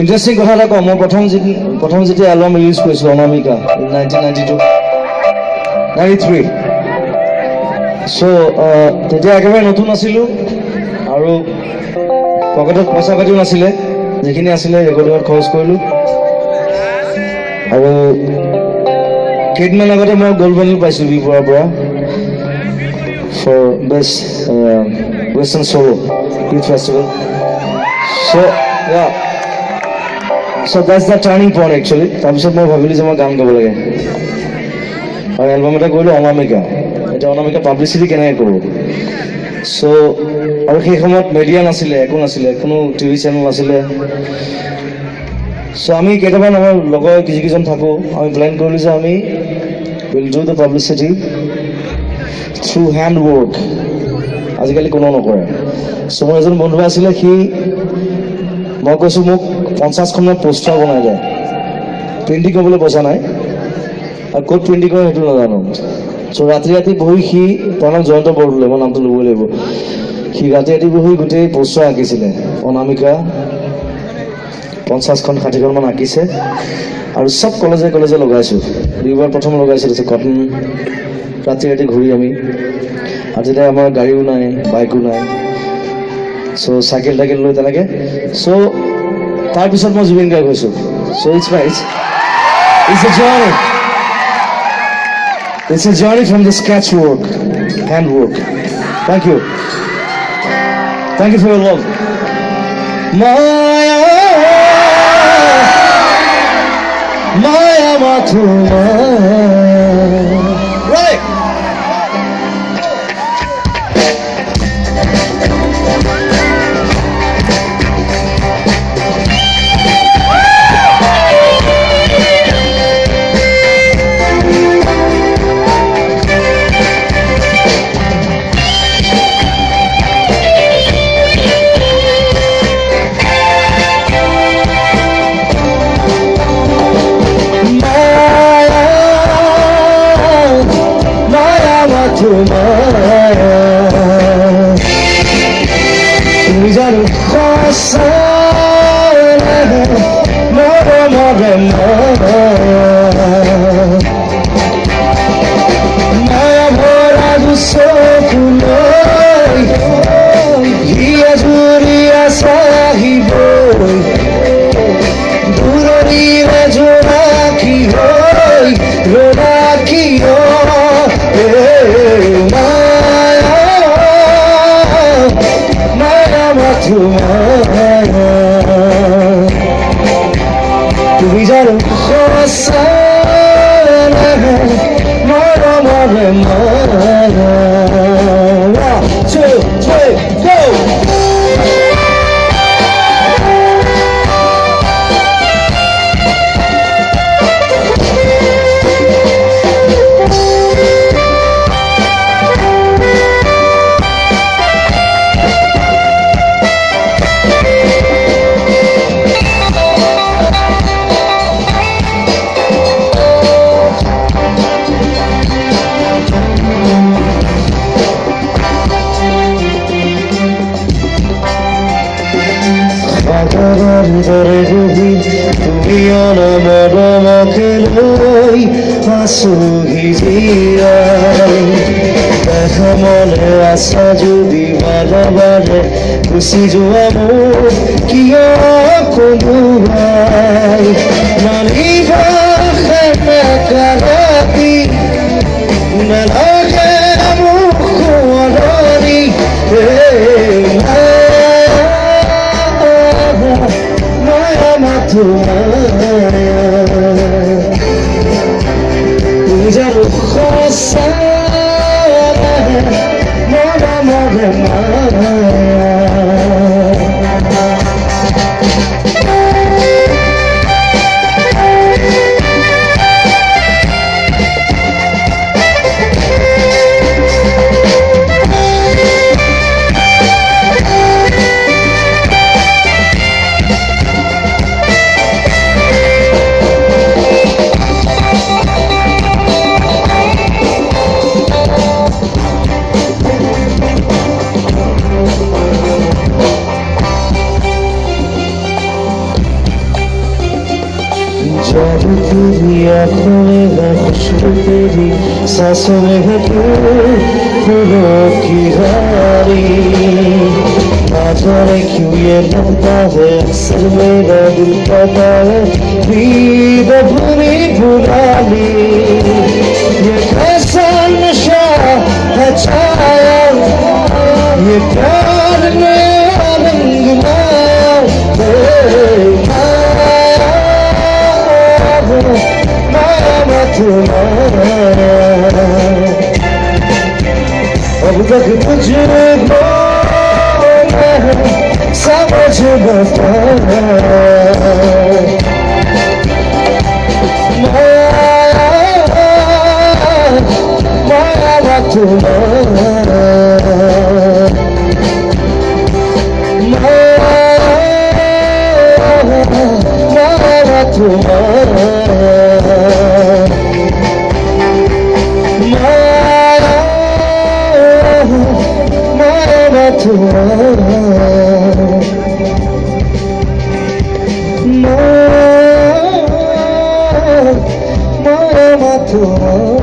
Interesting কথা এটা কওঁ মই প্ৰথম যি প্ৰথম যেতিয়া এলবাম ৰিলিজ কৰিছিলোঁ Anamika nineteen ninety two ninety three so' তেতিয়া একেবাৰে নতুন আছিলোঁ আৰু পকেটত পইচা পাতিও নাছিলে যিখিনি আছিলে ৰেকৰ্ডিঙত খৰচ কৰিলোঁ। আৰু কেইদিনমান আগতে মই গ'ল্ড মেডেল পাইছোঁ বি বৰুৱাৰ পৰা। For best western soul youth festival so' so' that's the turning point actually তাৰপিছত মই ভাবিলোঁ যে মই গান গাব লাগে আৰু এলবাম এটা কৰিলোঁ অনামিকা। এতিয়া অনামিকা পাব্লিচিটি কেনেকৈ কৰোঁ চ' আৰু সেই সময়ত মিডিয়া নাছিলে একো নাছিলে কোনো টিভি চেনেল নাছিলে। চ' আমি কেইটামান আমাৰ লগৰ যিকেইজন থাকোঁ। আমি প্লেন কৰিলোঁ যে আমি will do the publicity through hand work আজিকালি কোনো নকৰে। চ' মোৰ এজন বন্ধু আছিলে সি মই কৈছোঁ মোক পঞ্চাছখনমান পোষ্টাৰ বনাই দিয়ে প্ৰিণ্টিং কৰিবলৈ পইচা নাই। আৰু ক'ত প্ৰিণ্টিং কৰে সেইটো নাজানো। চ' ৰাতি ৰাতি বহি সি তাৰ নাম জয়ন্ত বৰদলৈ মই নামটো ল'বই লাগিব। সি ৰাতি ৰাতি বহি গোটেই পোষ্টাৰ আঁকিছিলে। অনামিকা পঞ্চাছখন ষাঠিখনমান আঁকিছে। আৰু চব কলেজে কলেজে লগাইছোঁ। দুইবাৰ প্ৰথম লগাইছোঁ তাৰপিছত কটন। ৰাতি ৰাতি ঘূৰি আমি। আৰু তেতিয়া আমাৰ গাড়ীও নাই বাইকো নাই। চ' চাইকেল টাইকেল লৈ তেনেকৈ চ' তাৰপিছত মই জুবিন গাৰ্গ হৈছোঁ so' it's my it's it's a journey it's a journey from the sketch work hand work thank you thank you for your love মায়া মায়া মাথো Right. more and more and more আঁসু হিরিয়া দেখো মনে আশা যদি বারে বারে খুশি যোৱাব কিয় কোনোবাই নালিবা ৰাতি মেলা Yeah. जादू तेरी आंखों में है खुशबू तेरी सांसों में है तू फूलों की रानी ना जाने क्यों ये लगता है अक्सर मेरा दिल कहता है पीर अपनी पुरानी ये कैसा नशा है अब तक तुझको मैं समझ न पाया माया माया मत माया Mãe, mãe, eu mato